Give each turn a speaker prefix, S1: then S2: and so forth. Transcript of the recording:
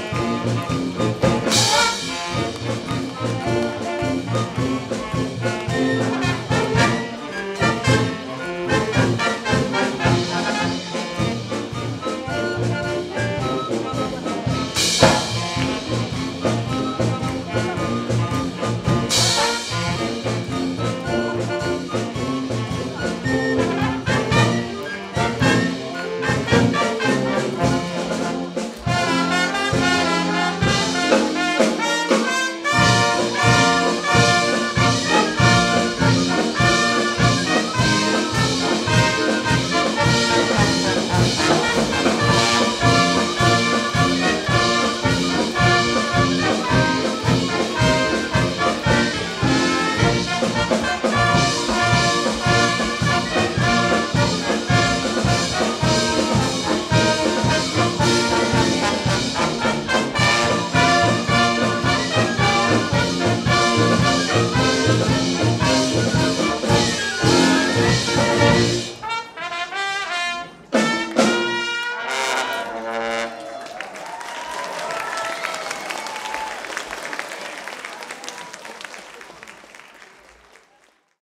S1: Música